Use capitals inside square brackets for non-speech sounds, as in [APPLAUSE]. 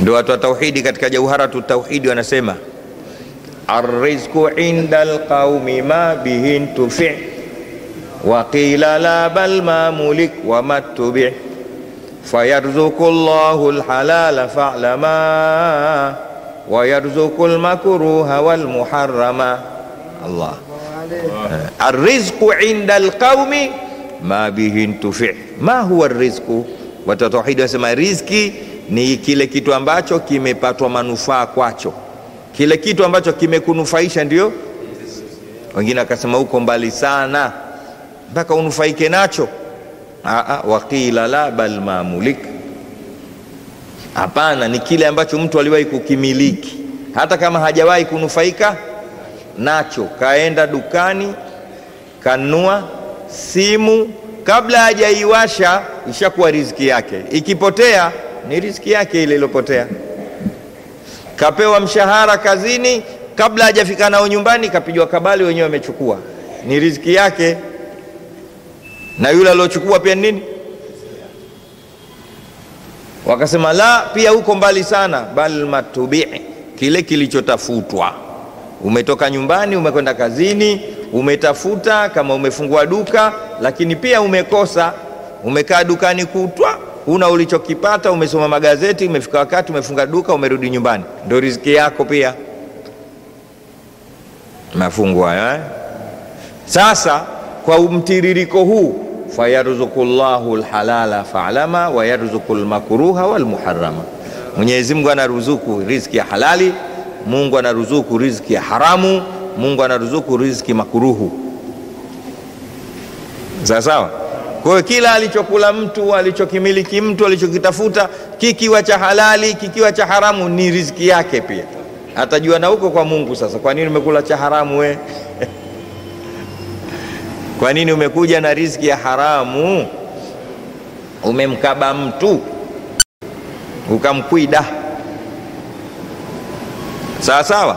Ndio watu wa tauhidi katika Jauharatu Tauhidi wanasema arrizqu inda alqaumi ma bihin tufi wa qila la bal ma mulik wa mattubi fayarzuqu Allahu alhalala fa'lama wa yarzuqu almakruha wal muharrama Allah arrizqu inda alqaumi ma bihin tufi ma huwa arrizqu watu wa tauhidi wanasema riziki ni kile kitu ambacho kimepatwa manufaa kwacho, kile kitu ambacho kimekunufaisha. Ndio wengine akasema huko mbali sana mpaka unufaike nacho. Aa, Waqila la bal mamulik, hapana, ni kile ambacho mtu aliwahi kukimiliki hata kama hajawahi kunufaika nacho. Kaenda dukani kanua simu, kabla hajaiwasha ishakuwa riziki yake, ikipotea ni riziki yake ile iliyopotea. Kapewa mshahara kazini, kabla hajafika nao nyumbani kapijwa kabali, wenyewe wamechukua, ni riziki yake. Na yule aliochukua pia nini? Wakasema la, pia huko mbali sana, bal matubii, kile kilichotafutwa. Umetoka nyumbani, umekwenda kazini, umetafuta, kama umefungua duka, lakini pia umekosa, umekaa dukani kutwa huna ulichokipata, umesoma magazeti, umefika wakati umefunga duka, umerudi nyumbani, ndo riziki yako pia mafungu hayo eh? Sasa kwa mtiririko huu, fayarzuku llahu lhalala falama wayarzuku lmakruha walmuharama, Mwenyezi Mungu anaruzuku riziki ya halali, Mungu anaruzuku riziki ya haramu, Mungu anaruzuku riziki makuruhu. Sawa sawa. Kwa hiyo kila alichokula mtu, alichokimiliki mtu, alichokitafuta, kikiwa cha halali, kikiwa cha haramu, ni riziki yake pia, atajua na huko kwa Mungu. Sasa kwa nini umekula cha haramu we? [LAUGHS] Kwa nini umekuja na riziki ya haramu? Umemkaba mtu ukamkwida, sawa sawa